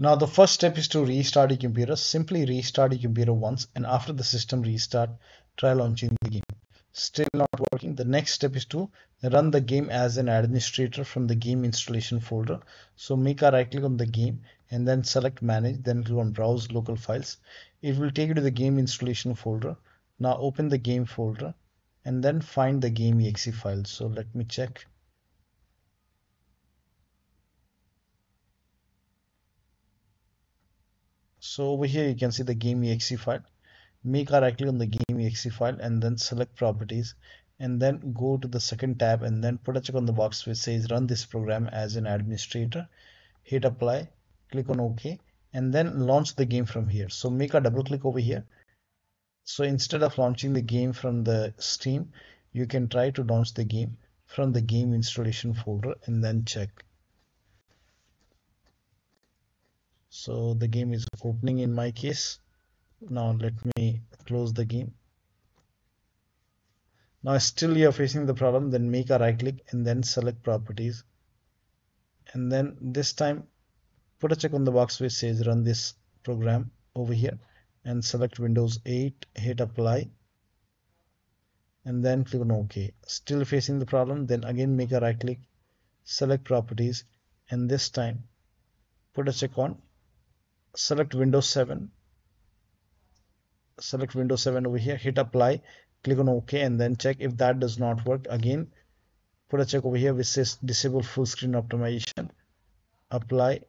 Now the first step is to restart your computer. Simply restart your computer once and after the system restart, try launching the game. Still not working. The next step is to run the game as an administrator from the game installation folder. So make a right click on the game and then select manage then click on browse local files. It will take you to the game installation folder. Now open the game folder and then find the game exe file. So let me check. So over here you can see the game exe file. Make a right click on the game exe file and then select properties and then go to the second tab and then put a check on the box which says run this program as an administrator. Hit apply, click on OK and then launch the game from here. So make a double click over here. So instead of launching the game from the Steam, you can try to launch the game from the game installation folder and then check. So the game is opening in my case. Now let me close the game. Now still you're facing the problem then make a right click and then select properties. And then this time put a check on the box which says run this program over here and select Windows 8 hit apply. And then click on OK. Still facing the problem then again make a right click select properties and this time put a check on select Windows 7 select Windows 7 over here hit apply click on OK and then check if that does not work. Again put a check over here which says disable full screen optimization. Apply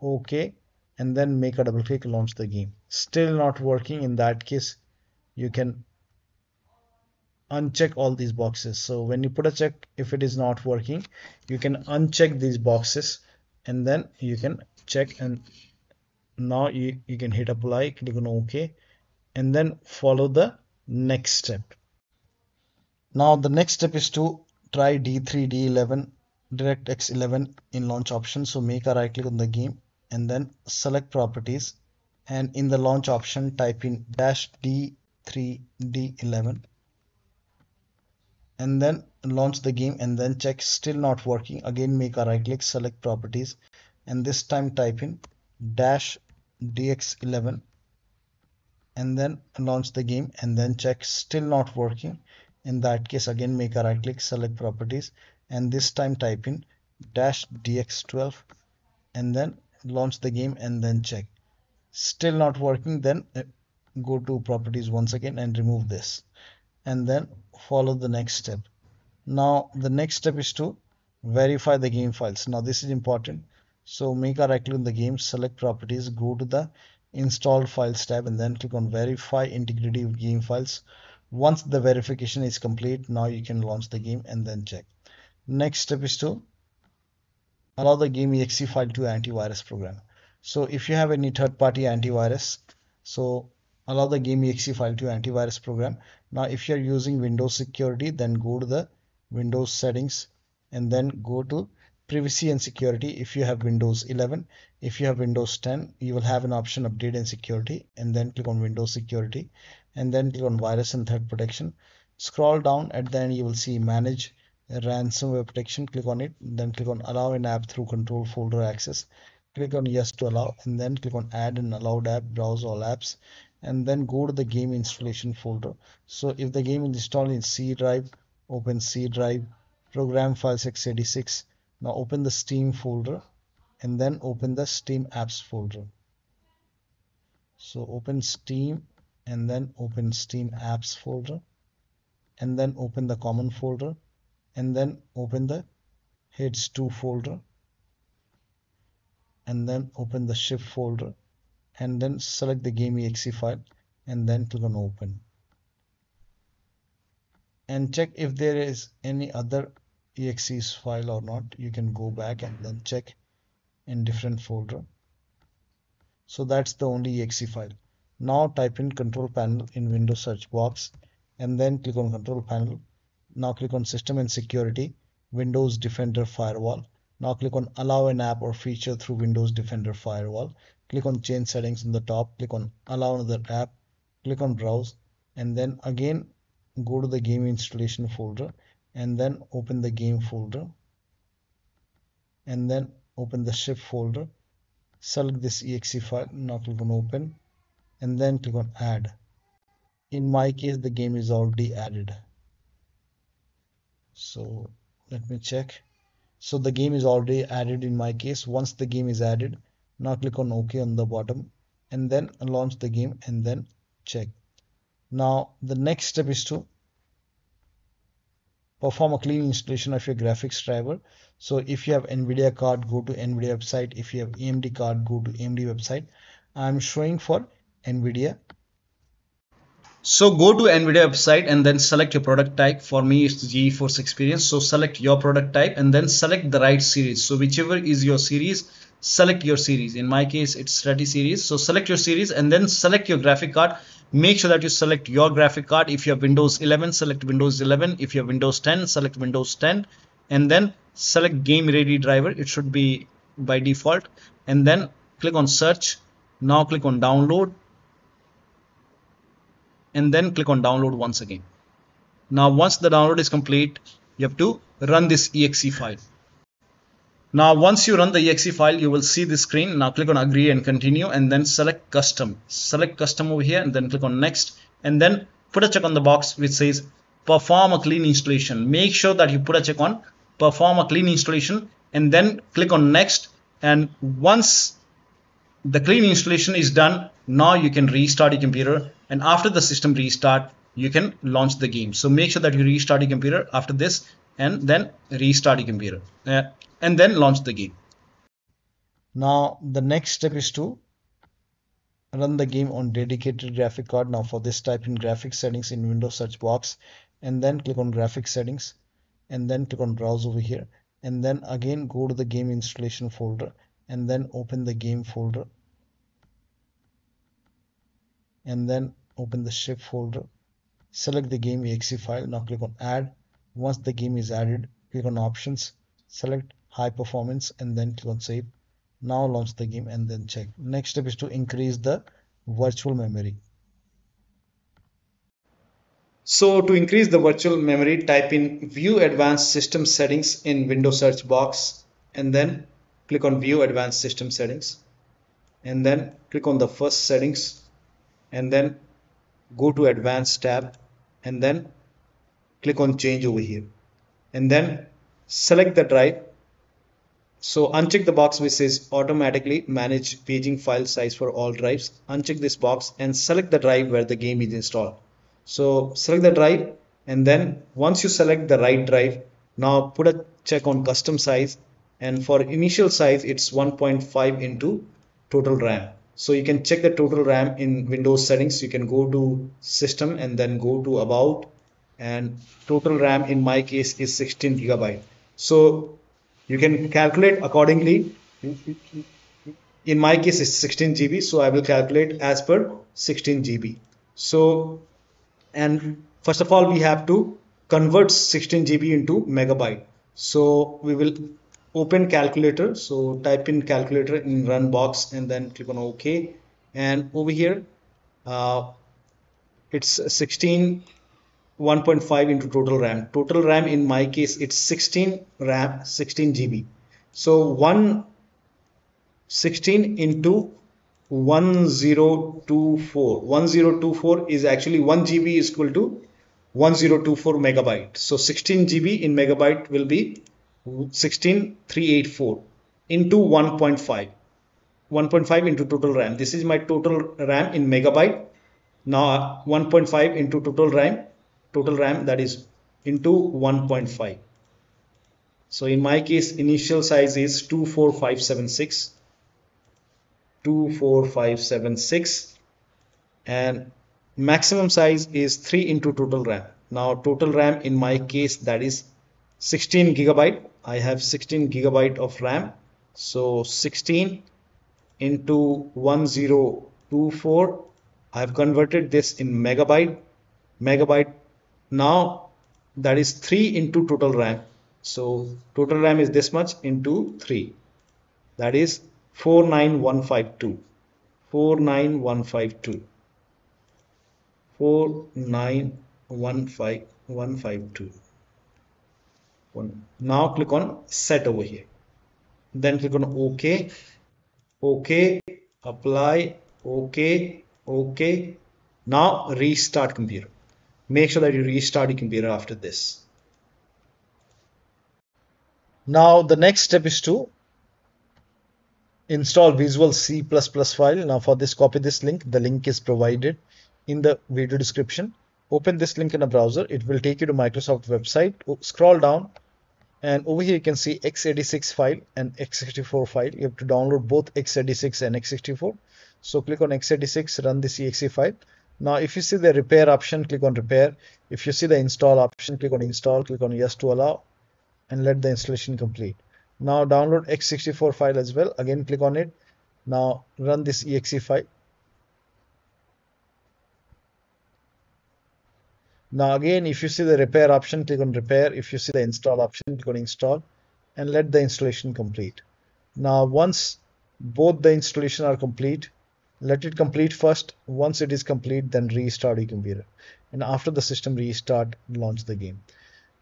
OK and then make a double click launch the game. Still not working. In that case you can uncheck all these boxes. So when you put a check if it is not working you can uncheck these boxes and then you can check and now you, you can hit apply click on ok and then follow the next step. Now the next step is to try d3 d11 directx 11 in launch option. So make a right click on the game and then select properties. And in the launch option type in dash d3 d11 and then launch the game and then check still not working. Again make a right click select properties. And this time type in dash dx11 and then launch the game and then check still not working. In that case again make a right click select properties and this time type in dash dx12 and then launch the game and then check. Still not working then uh, go to properties once again and remove this and then follow the next step. Now the next step is to verify the game files. Now this is important so make a right click on the game, select properties, go to the installed files tab and then click on verify integrity of game files. Once the verification is complete, now you can launch the game and then check. Next step is to allow the game exe file to antivirus program. So if you have any third-party antivirus, so allow the game exe file to antivirus program. Now if you're using Windows security, then go to the Windows settings and then go to privacy and security if you have windows 11 if you have windows 10 you will have an option update and security and then click on windows security and then click on virus and threat protection. Scroll down at the end you will see manage ransomware protection click on it then click on allow an app through control folder access click on yes to allow and then click on add an allowed app browse all apps and then go to the game installation folder. So if the game is installed in c drive open c drive program files x86 now open the Steam folder and then open the Steam apps folder. So open Steam and then open Steam apps folder and then open the common folder and then open the Hades 2 folder and then open the ship folder and then select the game exe file and then click on open and check if there is any other exe file or not you can go back and then check in different folder. So that's the only exe file. Now type in control panel in windows search box and then click on control panel. Now click on system and security windows defender firewall. Now click on allow an app or feature through windows defender firewall. Click on change settings in the top click on allow another app click on browse and then again go to the game installation folder and then open the game folder and then open the ship folder select this exe file now click on open and then click on add. In my case the game is already added. So let me check. So the game is already added in my case. Once the game is added now click on ok on the bottom and then launch the game and then check. Now the next step is to perform a clean installation of your graphics driver so if you have nvidia card go to nvidia website if you have amd card go to amd website i'm showing for nvidia so go to NVIDIA website and then select your product type. For me, it's GeForce Experience. So select your product type and then select the right series. So whichever is your series, select your series. In my case, it's Ready series. So select your series and then select your graphic card. Make sure that you select your graphic card. If you have Windows 11, select Windows 11. If you have Windows 10, select Windows 10. And then select Game Ready driver. It should be by default. And then click on search. Now click on download and then click on download once again. Now once the download is complete, you have to run this exe file. Now once you run the exe file, you will see the screen. Now click on agree and continue and then select custom. Select custom over here and then click on next and then put a check on the box which says perform a clean installation. Make sure that you put a check on perform a clean installation and then click on next and once the clean installation is done now you can restart your computer and after the system restart you can launch the game so make sure that you restart your computer after this and then restart your computer uh, and then launch the game. Now the next step is to run the game on dedicated graphic card. Now for this type in graphics settings in windows search box and then click on graphics settings and then click on browse over here and then again go to the game installation folder and then open the game folder and then open the ship folder. Select the game exe file. Now click on add once the game is added click on options select high performance and then click on save. Now launch the game and then check. Next step is to increase the virtual memory. So to increase the virtual memory type in view advanced system settings in windows search box and then click on view advanced system settings and then click on the first settings and then go to advanced tab and then click on change over here. And then select the drive. So uncheck the box which says automatically manage paging file size for all drives. Uncheck this box and select the drive where the game is installed. So select the drive and then once you select the right drive now put a check on custom size. And for initial size it's 1.5 into total RAM. So you can check the total RAM in Windows settings. You can go to system and then go to about and total RAM in my case is 16 gigabyte. So you can calculate accordingly. In my case it's 16 GB. So I will calculate as per 16 GB. So and first of all we have to convert 16 GB into megabyte. So we will open calculator so type in calculator in run box and then click on ok and over here uh, it's 16 1.5 into total ram. Total ram in my case it's 16 ram 16 gb. So 1 16 into 1024 1024 is actually 1 gb is equal to 1024 megabyte. So 16 gb in megabyte will be 16384 into 1.5 1.5 into total RAM. This is my total RAM in megabyte. Now 1.5 into total RAM total RAM that is into 1.5 so in my case initial size is 24576 24576 and maximum size is 3 into total RAM. Now total RAM in my case that is 16 gigabyte. I have 16 gigabyte of RAM. So 16 into 1024 I have converted this in megabyte. Megabyte now that is 3 into total RAM. So total RAM is this much into 3 that is 49152 49152 4915152 now click on set over here. Then click on ok. Okay apply. Okay okay now restart computer make sure that you restart your computer after this now the next step is to install Visual C++ file. Now for this, copy this link. The link is provided in the video description. Open this link in a browser. It will take you to Microsoft website. Scroll down and over here you can see x86 file and x64 file. You have to download both x86 and x64. So click on x86, run this exe file. Now if you see the repair option, click on repair. If you see the install option, click on install, click on yes to allow and let the installation complete. Now download x64 file as well. Again, click on it. Now run this exe file. Now again, if you see the repair option, click on repair. If you see the install option, click on install and let the installation complete. Now once both the installation are complete, let it complete first. Once it is complete, then restart your computer. And after the system restart, launch the game.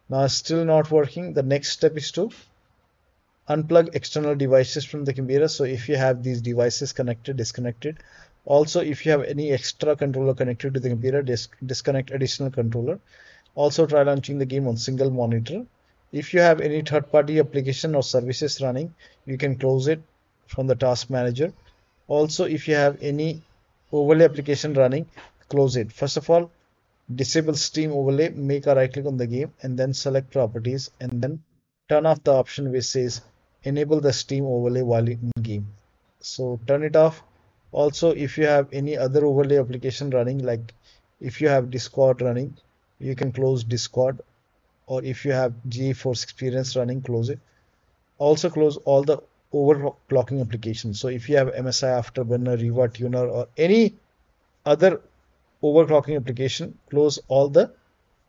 Now still not working. The next step is to unplug external devices from the computer so if you have these devices connected disconnected also if you have any extra controller connected to the computer dis disconnect additional controller also try launching the game on single monitor if you have any third-party application or services running you can close it from the task manager also if you have any overlay application running close it. First of all disable steam overlay make a right click on the game and then select properties and then turn off the option which says enable the steam overlay while in game. So turn it off. Also if you have any other overlay application running like if you have discord running you can close discord or if you have geforce experience running close it. Also close all the overclocking applications so if you have msi afterburner riva tuner or any other overclocking application close all the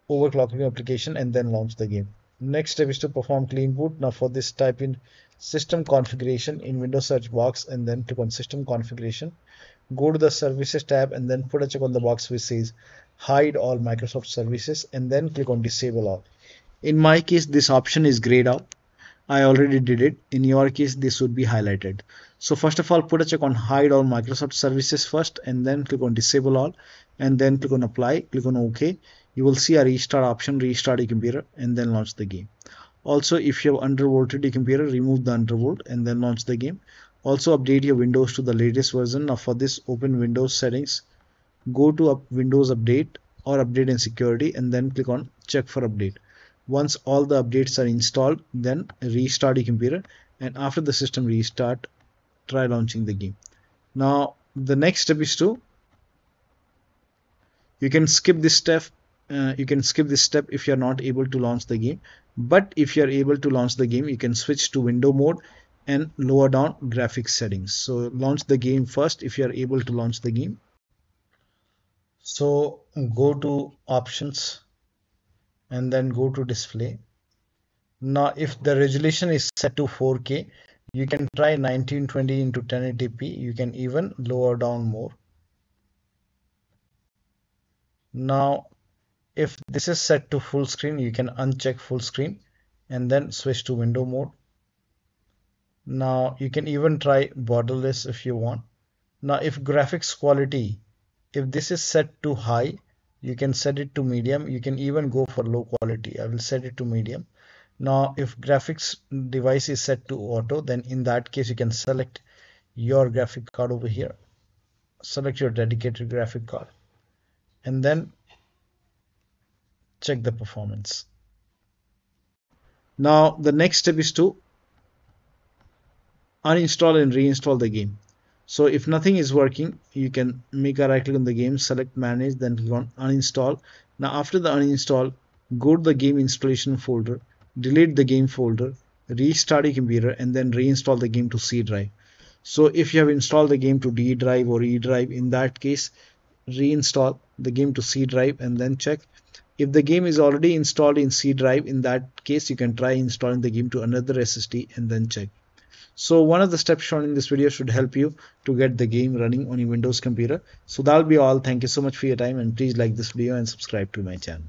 overclocking application and then launch the game Next step is to perform clean boot. Now for this type in system configuration in Windows search box and then click on system configuration. Go to the services tab and then put a check on the box which says hide all Microsoft services and then click on disable all. In my case this option is grayed out. I already did it. In your case this would be highlighted. So first of all put a check on hide all Microsoft services first and then click on disable all and then click on apply, click on OK. You will see a restart option restart your computer and then launch the game. Also if you have undervolted your computer remove the undervolt and then launch the game. Also update your windows to the latest version now for this open windows settings. Go to up windows update or update and security and then click on check for update once all the updates are installed then restart your computer and after the system restart try launching the game. Now the next step is to you can skip this step uh, you can skip this step if you're not able to launch the game. But if you're able to launch the game you can switch to window mode and lower down graphics settings. So launch the game first if you're able to launch the game. So go to options and then go to display. Now if the resolution is set to 4k you can try 1920 into 1080p you can even lower down more. Now if this is set to full screen you can uncheck full screen and then switch to window mode. Now you can even try borderless if you want. Now if graphics quality if this is set to high you can set it to medium. You can even go for low quality. I will set it to medium. Now if graphics device is set to auto then in that case you can select your graphic card over here. Select your dedicated graphic card. And then check the performance. Now the next step is to uninstall and reinstall the game. So if nothing is working, you can make a right click on the game, select manage, then click on uninstall. Now after the uninstall, go to the game installation folder, delete the game folder, restart your computer and then reinstall the game to C drive. So if you have installed the game to D drive or E drive, in that case, reinstall the game to C drive and then check if the game is already installed in C drive, in that case, you can try installing the game to another SSD and then check. So one of the steps shown in this video should help you to get the game running on your Windows computer. So that'll be all. Thank you so much for your time and please like this video and subscribe to my channel.